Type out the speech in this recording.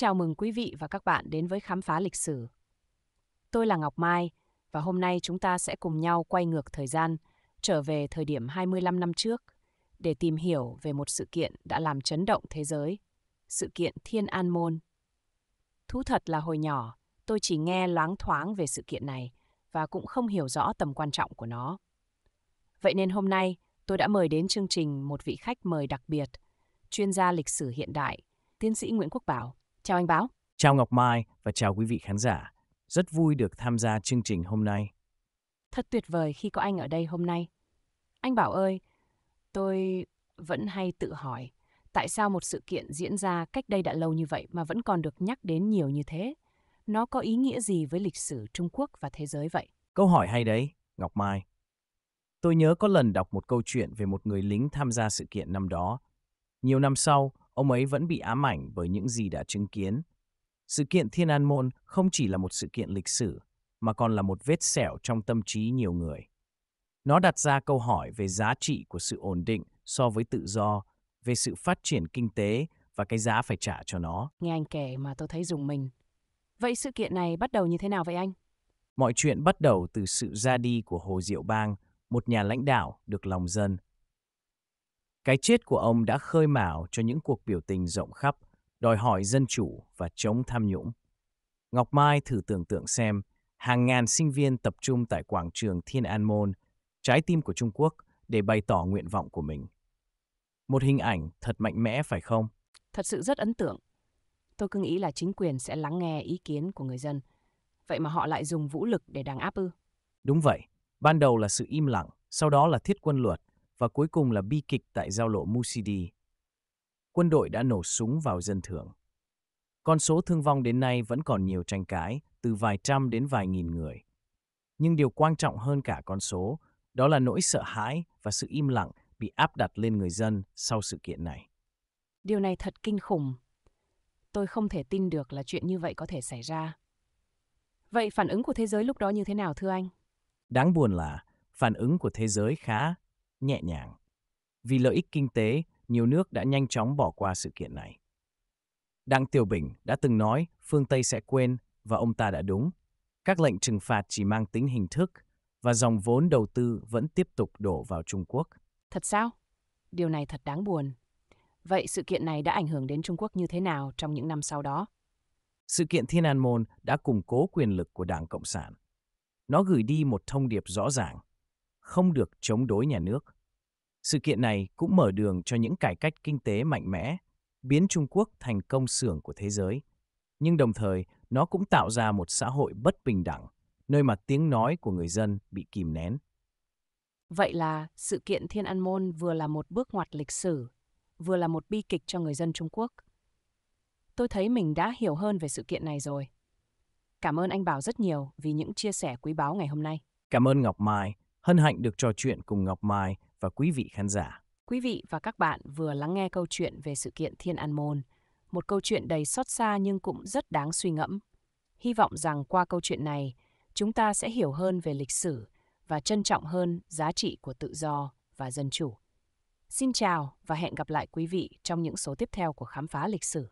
Chào mừng quý vị và các bạn đến với Khám phá lịch sử. Tôi là Ngọc Mai và hôm nay chúng ta sẽ cùng nhau quay ngược thời gian trở về thời điểm 25 năm trước để tìm hiểu về một sự kiện đã làm chấn động thế giới, sự kiện Thiên An Môn. Thú thật là hồi nhỏ, tôi chỉ nghe loáng thoáng về sự kiện này và cũng không hiểu rõ tầm quan trọng của nó. Vậy nên hôm nay, tôi đã mời đến chương trình một vị khách mời đặc biệt, chuyên gia lịch sử hiện đại, tiến sĩ Nguyễn Quốc Bảo. Chào anh Báo. Chào Ngọc Mai và chào quý vị khán giả. Rất vui được tham gia chương trình hôm nay. Thật tuyệt vời khi có anh ở đây hôm nay. Anh Bảo ơi, tôi vẫn hay tự hỏi, tại sao một sự kiện diễn ra cách đây đã lâu như vậy mà vẫn còn được nhắc đến nhiều như thế? Nó có ý nghĩa gì với lịch sử Trung Quốc và thế giới vậy? Câu hỏi hay đấy, Ngọc Mai. Tôi nhớ có lần đọc một câu chuyện về một người lính tham gia sự kiện năm đó. Nhiều năm sau, ông ấy vẫn bị ám ảnh bởi những gì đã chứng kiến. Sự kiện Thiên An Môn không chỉ là một sự kiện lịch sử, mà còn là một vết sẹo trong tâm trí nhiều người. Nó đặt ra câu hỏi về giá trị của sự ổn định so với tự do, về sự phát triển kinh tế và cái giá phải trả cho nó. Nghe anh kể mà tôi thấy dùng mình. Vậy sự kiện này bắt đầu như thế nào vậy anh? Mọi chuyện bắt đầu từ sự ra đi của Hồ Diệu Bang, một nhà lãnh đạo được lòng dân. Cái chết của ông đã khơi mào cho những cuộc biểu tình rộng khắp, đòi hỏi dân chủ và chống tham nhũng. Ngọc Mai thử tưởng tượng xem, hàng ngàn sinh viên tập trung tại quảng trường Thiên An Môn, trái tim của Trung Quốc, để bày tỏ nguyện vọng của mình. Một hình ảnh thật mạnh mẽ phải không? Thật sự rất ấn tượng. Tôi cứ nghĩ là chính quyền sẽ lắng nghe ý kiến của người dân. Vậy mà họ lại dùng vũ lực để đàn áp ư? Đúng vậy. Ban đầu là sự im lặng, sau đó là thiết quân luật, và cuối cùng là bi kịch tại giao lộ Musidi. Quân đội đã nổ súng vào dân thường. Con số thương vong đến nay vẫn còn nhiều tranh cãi, từ vài trăm đến vài nghìn người. Nhưng điều quan trọng hơn cả con số, đó là nỗi sợ hãi và sự im lặng bị áp đặt lên người dân sau sự kiện này. Điều này thật kinh khủng. Tôi không thể tin được là chuyện như vậy có thể xảy ra. Vậy phản ứng của thế giới lúc đó như thế nào thưa anh? Đáng buồn là phản ứng của thế giới khá nhẹ nhàng. Vì lợi ích kinh tế, nhiều nước đã nhanh chóng bỏ qua sự kiện này. Đặng Tiểu Bình đã từng nói phương Tây sẽ quên và ông ta đã đúng. Các lệnh trừng phạt chỉ mang tính hình thức và dòng vốn đầu tư vẫn tiếp tục đổ vào Trung Quốc. Thật sao? Điều này thật đáng buồn. Vậy sự kiện này đã ảnh hưởng đến Trung Quốc như thế nào trong những năm sau đó? Sự kiện Thiên An Môn đã củng cố quyền lực của Đảng Cộng sản. Nó gửi đi một thông điệp rõ ràng, không được chống đối nhà nước. Sự kiện này cũng mở đường cho những cải cách kinh tế mạnh mẽ, biến Trung Quốc thành công xưởng của thế giới. Nhưng đồng thời, nó cũng tạo ra một xã hội bất bình đẳng, nơi mà tiếng nói của người dân bị kìm nén. Vậy là sự kiện Thiên An Môn vừa là một bước ngoặt lịch sử, vừa là một bi kịch cho người dân Trung Quốc. Tôi thấy mình đã hiểu hơn về sự kiện này rồi. Cảm ơn anh Bảo rất nhiều vì những chia sẻ quý báu ngày hôm nay. Cảm ơn Ngọc Mai, hân hạnh được trò chuyện cùng Ngọc Mai và quý vị khán giả. Quý vị và các bạn vừa lắng nghe câu chuyện về sự kiện Thiên An Môn, một câu chuyện đầy xót xa nhưng cũng rất đáng suy ngẫm. Hy vọng rằng qua câu chuyện này, chúng ta sẽ hiểu hơn về lịch sử và trân trọng hơn giá trị của tự do và dân chủ. Xin chào và hẹn gặp lại quý vị trong những số tiếp theo của khám phá lịch sử.